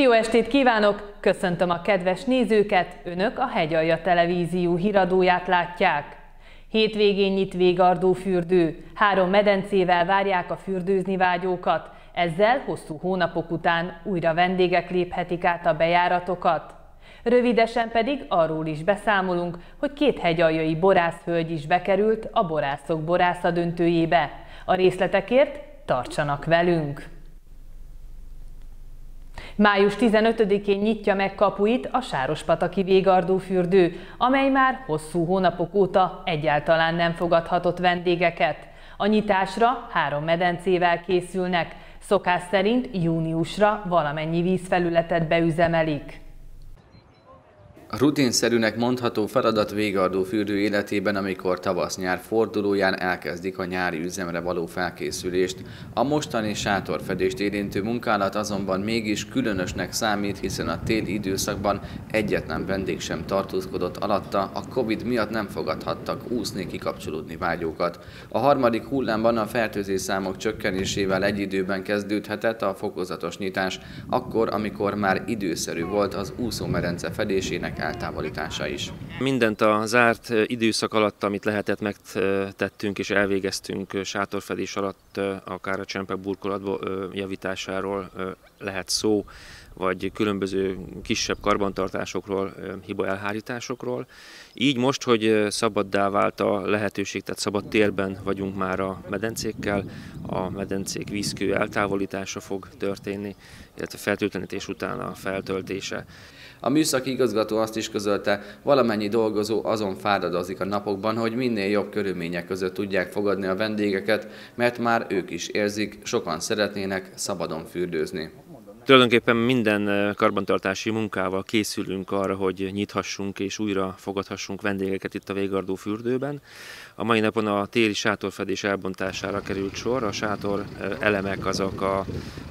Jó estét kívánok! Köszöntöm a kedves nézőket! Önök a Hegyalja Televízió híradóját látják. Hétvégén nyit Végardó fürdő. Három medencével várják a fürdőzni vágyókat. Ezzel hosszú hónapok után újra vendégek léphetik át a bejáratokat. Rövidesen pedig arról is beszámolunk, hogy két hegyaljai borászhölgy is bekerült a borászok borásza. A részletekért tartsanak velünk! Május 15-én nyitja meg kapuit a Sárospataki Végardó fürdő, amely már hosszú hónapok óta egyáltalán nem fogadhatott vendégeket. A nyitásra három medencével készülnek, szokás szerint júniusra valamennyi vízfelületet beüzemelik. Rutinszerűnek mondható feladat végadó fürdő életében, amikor tavasz-nyár fordulóján elkezdik a nyári üzemre való felkészülést. A mostani sátorfedést érintő munkálat azonban mégis különösnek számít, hiszen a téli időszakban egyetlen vendég sem tartózkodott alatta, a Covid miatt nem fogadhattak úszni, kikapcsolódni vágyókat. A harmadik hullámban a fertőzés számok csökkenésével egy időben kezdődhetett a fokozatos nyitás, akkor, amikor már időszerű volt az úszómerence fedésének eltávolítása is. Mindent a zárt időszak alatt, amit lehetett, megtettünk és elvégeztünk sátorfedés alatt, akár a csempek burkolat javításáról lehet szó, vagy különböző kisebb karbantartásokról, hiba elhárításokról. Így most, hogy szabaddá vált a lehetőség, tehát szabad térben vagyunk már a medencékkel, a medencék vízkő eltávolítása fog történni, illetve feltöltenítés után a feltöltése. A műszaki igazgató azt is közölte, valamennyi dolgozó azon fáradozik a napokban, hogy minél jobb körülmények között tudják fogadni a vendégeket, mert már ők is érzik, sokan szeretnének szabadon fürdőzni. Tulajdonképpen minden karbantartási munkával készülünk arra, hogy nyithassunk és újra fogadhassunk vendégeket itt a Végardó fürdőben. A mai napon a téli sátorfedés elbontására került sor, a sátor elemek azok a,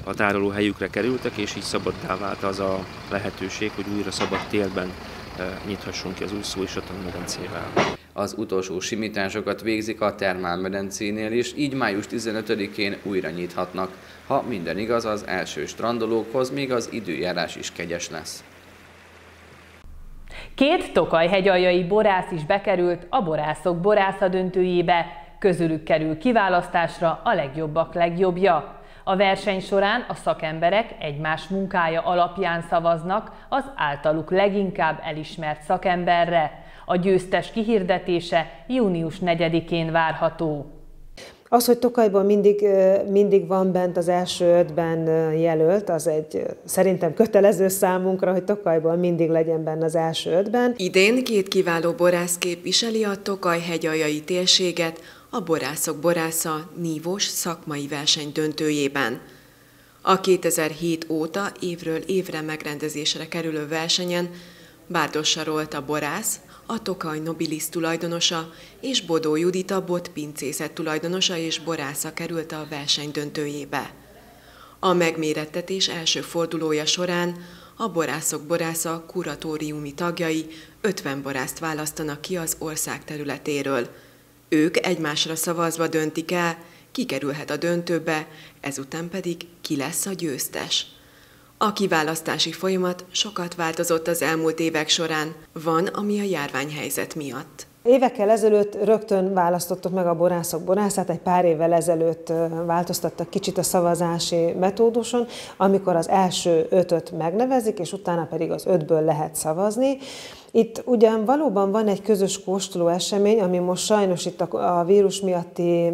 a tároló helyükre kerültek, és így szabaddá vált az a lehetőség, hogy újra szabad térben nyithassunk ki az úszó és a tanulmedencével. Az utolsó simításokat végzik a termálmedencénél is, így május 15-én újra nyithatnak. Ha minden igaz, az első strandolókhoz még az időjárás is kegyes lesz. Két tokajhegyaljai borász is bekerült a borászok borásza döntőjébe. Közülük kerül kiválasztásra a legjobbak legjobbja. A verseny során a szakemberek egymás munkája alapján szavaznak az általuk leginkább elismert szakemberre. A győztes kihirdetése június 4-én várható. Az, hogy Tokajban mindig, mindig van bent az első ötben jelölt, az egy szerintem kötelező számunkra, hogy Tokajban mindig legyen benne az első ötben. Idén két kiváló borász képviseli a Tokaj hegyaljai térséget a Borászok Borásza nívós szakmai verseny döntőjében. A 2007 óta évről évre megrendezésre kerülő versenyen Bárdos Sarolt a borász, a Tokaj Nobilis tulajdonosa és Bodó Judita bot pincészet tulajdonosa és borásza került a verseny döntőjébe. A megmérettetés első fordulója során a borászok borásza kuratóriumi tagjai 50 borászt választanak ki az ország területéről. Ők egymásra szavazva döntik el, ki kerülhet a döntőbe, ezután pedig ki lesz a győztes. A kiválasztási folyamat sokat változott az elmúlt évek során, van, ami a járványhelyzet miatt. Évekkel ezelőtt rögtön választottuk meg a borászok borászát, egy pár évvel ezelőtt változtattak kicsit a szavazási metóduson, amikor az első ötöt megnevezik, és utána pedig az ötből lehet szavazni. Itt ugyan valóban van egy közös kóstoló esemény, ami most sajnos itt a vírus miatti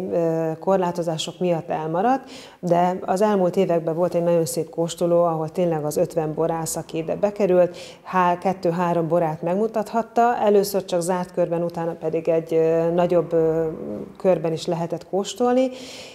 korlátozások miatt elmaradt, de az elmúlt években volt egy nagyon szép kóstoló, ahol tényleg az 50 borász, aki ide bekerült, kettő-három borát megmutathatta, először csak zárt körben, utána pedig egy nagyobb körben is lehetett kóstolni,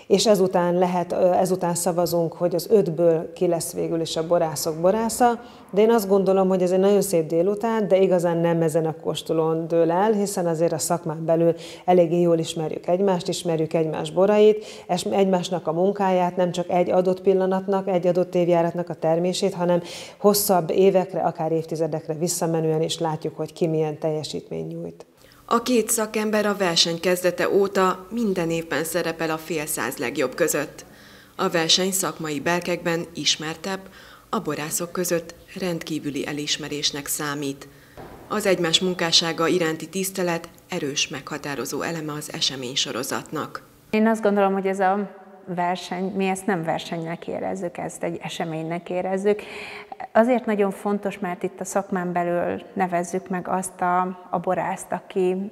és ezután, lehet, ezután szavazunk, hogy az ötből ki lesz végül is a borászok borásza, de én azt gondolom, hogy ez egy nagyon szép délután, de igazán nem ezen a kóstolón dől el, hiszen azért a szakmán belül eléggé jól ismerjük egymást, ismerjük egymás borait, és egymásnak a munkáját, nem csak egy adott pillanatnak, egy adott évjáratnak a termését, hanem hosszabb évekre, akár évtizedekre visszamenően is látjuk, hogy ki milyen teljesítmény nyújt. A két szakember a verseny kezdete óta minden évben szerepel a fél száz legjobb között. A verseny szakmai belkekben ismertebb, a borászok között rendkívüli elismerésnek számít. Az egymás munkássága iránti tisztelet erős meghatározó eleme az esemény sorozatnak. Én azt gondolom, hogy ez a verseny, mi ezt nem versenynek érezzük, ezt egy eseménynek érezzük. Azért nagyon fontos, mert itt a szakmán belül nevezzük meg azt a, a borászt, aki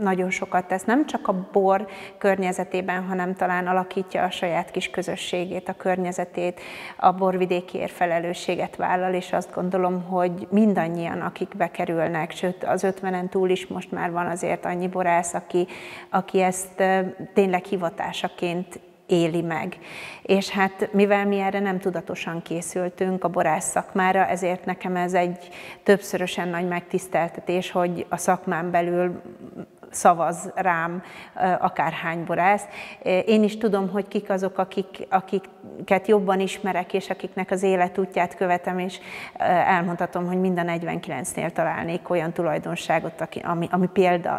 nagyon sokat tesz, nem csak a bor környezetében, hanem talán alakítja a saját kis közösségét, a környezetét, a borvidékiért felelősséget vállal, és azt gondolom, hogy mindannyian, akik bekerülnek, sőt az ötvenen túl is most már van azért annyi borász, aki, aki ezt tényleg hivatásaként éli meg. És hát mivel mi erre nem tudatosan készültünk a borász szakmára, ezért nekem ez egy többszörösen nagy megtiszteltetés, hogy a szakmán belül szavaz rám akárhány borász. Én is tudom, hogy kik azok, akik, akiket jobban ismerek, és akiknek az életútját követem, és elmondhatom, hogy mind a 49-nél találnék olyan tulajdonságot, ami, ami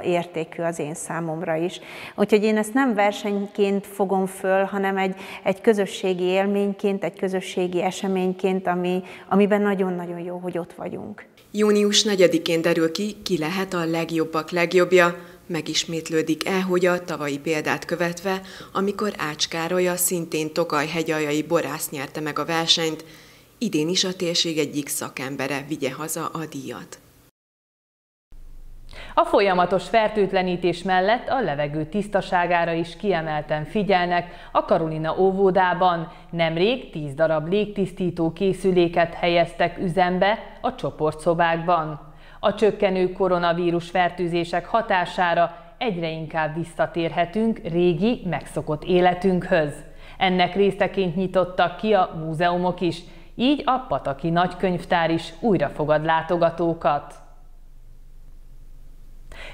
értékű az én számomra is. Úgyhogy én ezt nem versenyként fogom föl, hanem egy, egy közösségi élményként, egy közösségi eseményként, ami, amiben nagyon-nagyon jó, hogy ott vagyunk. Június 4-én derül ki, ki lehet a legjobbak legjobbja, Megismétlődik-e, hogy a tavalyi példát követve, amikor Ács Károlya szintén Tokaj hegyaljai borász nyerte meg a versenyt, idén is a térség egyik szakembere vigye haza a díjat. A folyamatos fertőtlenítés mellett a levegő tisztaságára is kiemelten figyelnek a Karolina óvodában. Nemrég 10 darab légtisztító készüléket helyeztek üzembe a csoportszobákban. A csökkenő koronavírus fertőzések hatására egyre inkább visszatérhetünk régi, megszokott életünkhöz. Ennek részeként nyitottak ki a múzeumok is, így a Pataki Nagykönyvtár is újra fogad látogatókat.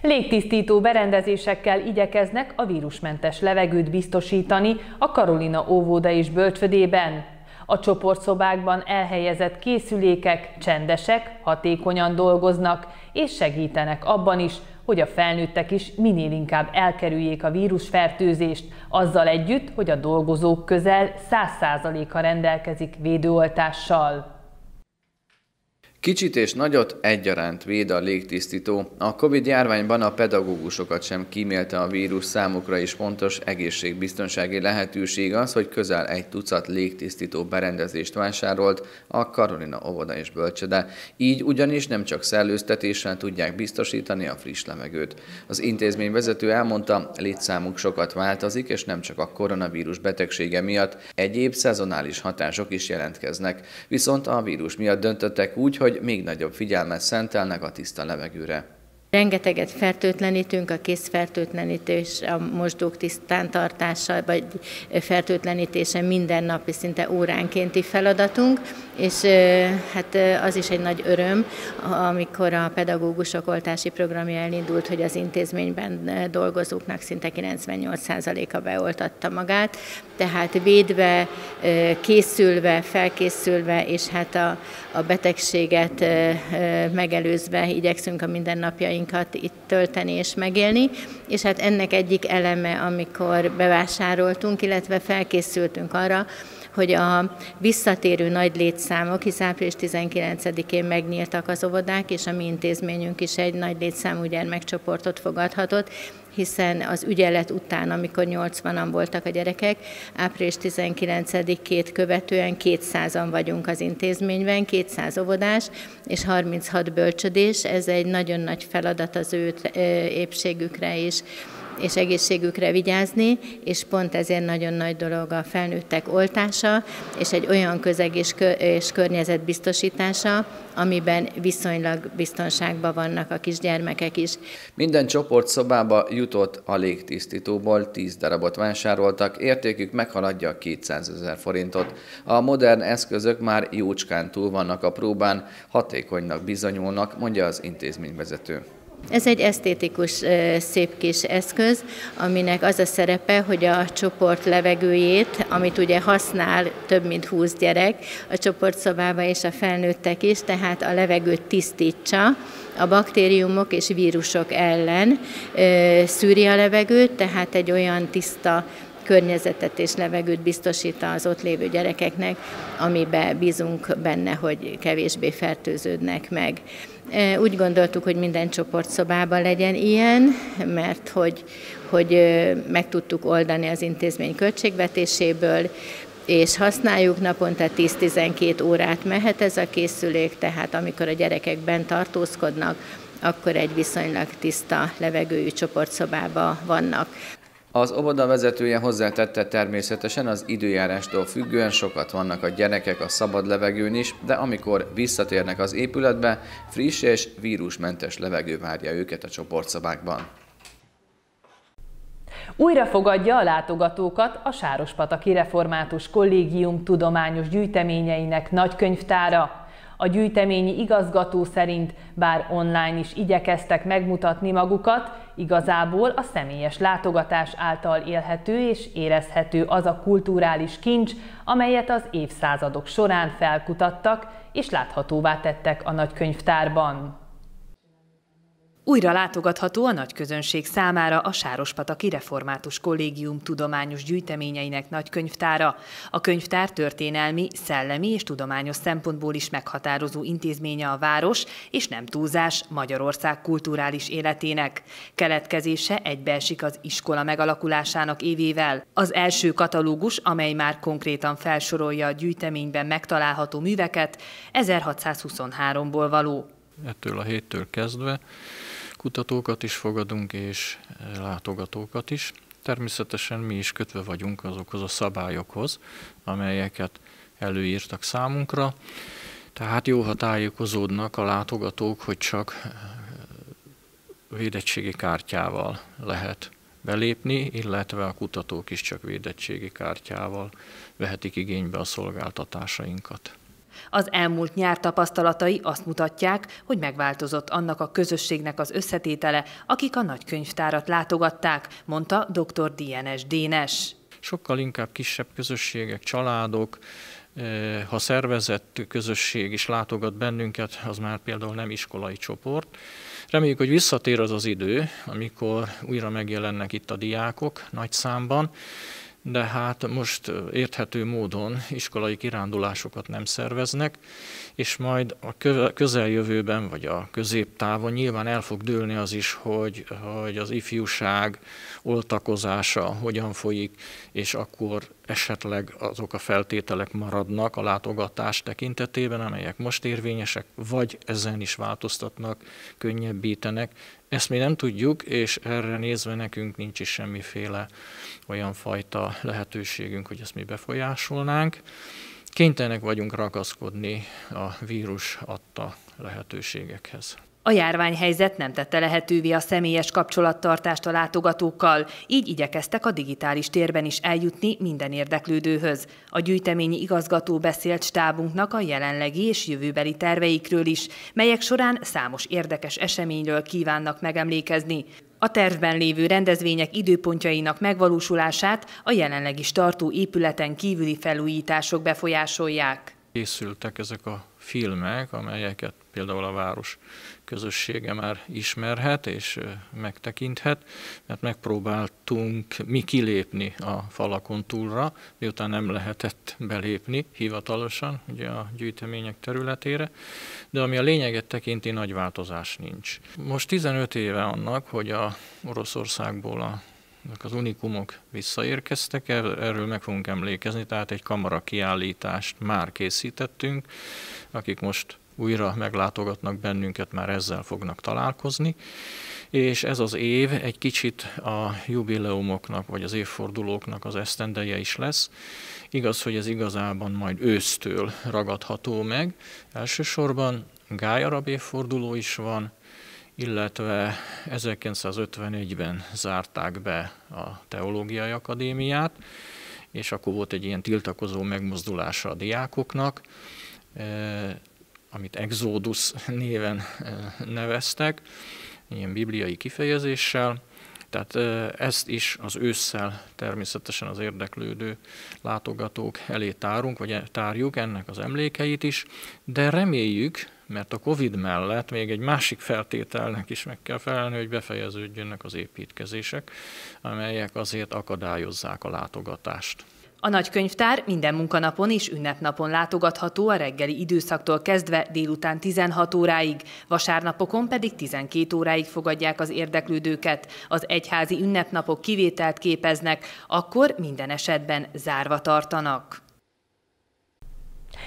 Légtisztító berendezésekkel igyekeznek a vírusmentes levegőt biztosítani a Karolina óvoda és bölcsödében. A csoportszobákban elhelyezett készülékek csendesek, hatékonyan dolgoznak, és segítenek abban is, hogy a felnőttek is minél inkább elkerüljék a vírusfertőzést, azzal együtt, hogy a dolgozók közel 100%-a rendelkezik védőoltással. Kicsit és nagyot egyaránt véd a légtisztító. A Covid járványban a pedagógusokat sem kímélte a vírus számukra is fontos egészségbiztonsági lehetőség az, hogy közel egy tucat légtisztító berendezést vásárolt a Karolina óvoda és bölcsede. Így ugyanis nem csak szellőztetéssel tudják biztosítani a friss levegőt. Az intézmény vezető elmondta, létszámuk sokat változik, és nem csak a koronavírus betegsége miatt egyéb szezonális hatások is jelentkeznek. Viszont a vírus miatt döntöttek úgy, hogy hogy még nagyobb figyelmet szentelnek a tiszta levegőre. Rengeteget fertőtlenítünk, a készfertőtlenítés, a mosdók tisztán tartása, vagy fertőtlenítése mindennapi, szinte óránkénti feladatunk, és hát az is egy nagy öröm, amikor a pedagógusok oltási programja elindult, hogy az intézményben dolgozóknak szinte 98%-a beoltatta magát, tehát védve, készülve, felkészülve, és hát a, a betegséget megelőzve igyekszünk a mindennapjainkat itt tölteni és megélni, és hát ennek egyik eleme, amikor bevásároltunk, illetve felkészültünk arra, hogy a visszatérő nagy létszámok, hisz április 19-én megnyíltak az óvodák, és a mi intézményünk is egy nagy létszámú gyermekcsoportot fogadhatott, hiszen az ügyelet után, amikor 80-an voltak a gyerekek, április 19-ét követően 200-an vagyunk az intézményben, 200 óvodás és 36 bölcsödés. Ez egy nagyon nagy feladat az ő épségükre is és egészségükre vigyázni, és pont ezért nagyon nagy dolog a felnőttek oltása, és egy olyan közeg és, kö- és környezet biztosítása, amiben viszonylag biztonságban vannak a kisgyermekek is. Minden csoport szobába jutott a légtisztítóból 10 darabot vásároltak, értékük meghaladja 200 ezer forintot. A modern eszközök már jócskán túl vannak a próbán, hatékonynak bizonyulnak, mondja az intézményvezető. Ez egy esztétikus, szép kis eszköz, aminek az a szerepe, hogy a csoport levegőjét, amit ugye használ több mint 20 gyerek, a csoportszobába és a felnőttek is, tehát a levegőt tisztítsa, a baktériumok és vírusok ellen szűri a levegőt, tehát egy olyan tiszta környezetet és levegőt biztosít az ott lévő gyerekeknek, amiben bízunk benne, hogy kevésbé fertőződnek meg. Úgy gondoltuk, hogy minden csoportszobában legyen ilyen, mert hogy, hogy meg tudtuk oldani az intézmény költségvetéséből, és használjuk naponta 10-12 órát mehet ez a készülék, tehát amikor a gyerekek bent tartózkodnak, akkor egy viszonylag tiszta levegőjű csoportszobában vannak. Az óvoda vezetője hozzátette természetesen az időjárástól függően sokat vannak a gyerekek a szabad levegőn is, de amikor visszatérnek az épületbe, friss és vírusmentes levegő várja őket a csoportszobákban. Újra fogadja a látogatókat a Sárospataki Református Kollégium tudományos gyűjteményeinek nagykönyvtára. A gyűjteményi igazgató szerint, bár online is igyekeztek megmutatni magukat, igazából a személyes látogatás által élhető és érezhető az a kulturális kincs, amelyet az évszázadok során felkutattak és láthatóvá tettek a nagykönyvtárban. Újra látogatható a nagy közönség számára a Sárospataki Református Kollégium tudományos gyűjteményeinek nagy könyvtára. A könyvtár történelmi, szellemi és tudományos szempontból is meghatározó intézménye a város, és nem túlzás Magyarország kulturális életének. Keletkezése egybeesik az iskola megalakulásának évével. Az első katalógus, amely már konkrétan felsorolja a gyűjteményben megtalálható műveket, 1623-ból való. Ettől a héttől kezdve kutatókat is fogadunk, és eh, látogatókat is. Természetesen mi is kötve vagyunk azokhoz a szabályokhoz, amelyeket előírtak számunkra. Tehát jó, ha tájékozódnak a látogatók, hogy csak eh, védettségi kártyával lehet belépni, illetve a kutatók is csak védettségi kártyával vehetik igénybe a szolgáltatásainkat. Az elmúlt nyár tapasztalatai azt mutatják, hogy megváltozott annak a közösségnek az összetétele, akik a nagykönyvtárat látogatták, mondta dr. DNS Dénes. Sokkal inkább kisebb közösségek, családok, eh, ha szervezett közösség is látogat bennünket, az már például nem iskolai csoport. Reméljük, hogy visszatér az az idő, amikor újra megjelennek itt a diákok nagy számban, de hát most érthető módon iskolai kirándulásokat nem szerveznek, és majd a közeljövőben, vagy a középtávon nyilván el fog dőlni az is, hogy, hogy az ifjúság oltakozása hogyan folyik, és akkor esetleg azok a feltételek maradnak a látogatás tekintetében, amelyek most érvényesek, vagy ezen is változtatnak, könnyebbítenek. Ezt mi nem tudjuk, és erre nézve nekünk nincs is semmiféle olyan fajta lehetőségünk, hogy ezt mi befolyásolnánk. Kénytelenek vagyunk ragaszkodni a vírus adta lehetőségekhez. A járványhelyzet nem tette lehetővé a személyes kapcsolattartást a látogatókkal, így igyekeztek a digitális térben is eljutni minden érdeklődőhöz. A gyűjteményi igazgató beszélt stábunknak a jelenlegi és jövőbeli terveikről is, melyek során számos érdekes eseményről kívánnak megemlékezni. A tervben lévő rendezvények időpontjainak megvalósulását a jelenleg is tartó épületen kívüli felújítások befolyásolják. Készültek ezek a filmek, amelyeket például a város közössége már ismerhet és megtekinthet, mert megpróbáltunk mi kilépni a falakon túlra, miután nem lehetett belépni hivatalosan ugye a gyűjtemények területére, de ami a lényeget tekinti, nagy változás nincs. Most 15 éve annak, hogy a Oroszországból a az unikumok visszaérkeztek, erről meg fogunk emlékezni, tehát egy kamara kiállítást már készítettünk, akik most újra meglátogatnak bennünket, már ezzel fognak találkozni, és ez az év egy kicsit a jubileumoknak, vagy az évfordulóknak az esztendeje is lesz. Igaz, hogy ez igazában majd ősztől ragadható meg. Elsősorban Gályarab évforduló is van, illetve 1951-ben zárták be a Teológiai Akadémiát, és akkor volt egy ilyen tiltakozó megmozdulása a diákoknak, amit Exodus néven neveztek, ilyen bibliai kifejezéssel. Tehát ezt is az ősszel természetesen az érdeklődő látogatók elé tárunk, vagy tárjuk ennek az emlékeit is, de reméljük, mert a Covid mellett még egy másik feltételnek is meg kell felelni, hogy befejeződjönnek az építkezések, amelyek azért akadályozzák a látogatást. A nagykönyvtár minden munkanapon és ünnepnapon látogatható a reggeli időszaktól kezdve délután 16 óráig, vasárnapokon pedig 12 óráig fogadják az érdeklődőket. Az egyházi ünnepnapok kivételt képeznek, akkor minden esetben zárva tartanak.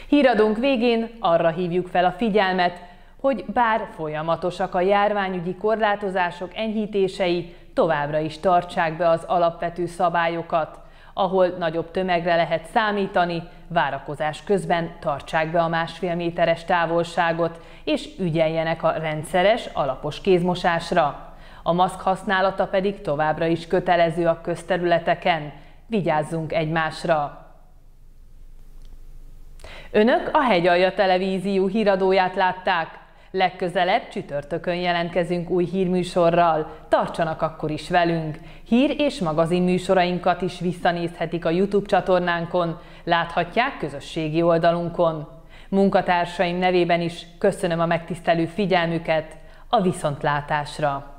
Híradónk végén arra hívjuk fel a figyelmet, hogy bár folyamatosak a járványügyi korlátozások enyhítései, továbbra is tartsák be az alapvető szabályokat. Ahol nagyobb tömegre lehet számítani, várakozás közben tartsák be a másfél méteres távolságot, és ügyeljenek a rendszeres, alapos kézmosásra. A maszk használata pedig továbbra is kötelező a közterületeken. Vigyázzunk egymásra! Önök a Hegyalja Televízió híradóját látták. Legközelebb csütörtökön jelentkezünk új hírműsorral. Tartsanak akkor is velünk! Hír és magazin műsorainkat is visszanézhetik a YouTube csatornánkon, láthatják közösségi oldalunkon. Munkatársaim nevében is köszönöm a megtisztelő figyelmüket, a viszontlátásra!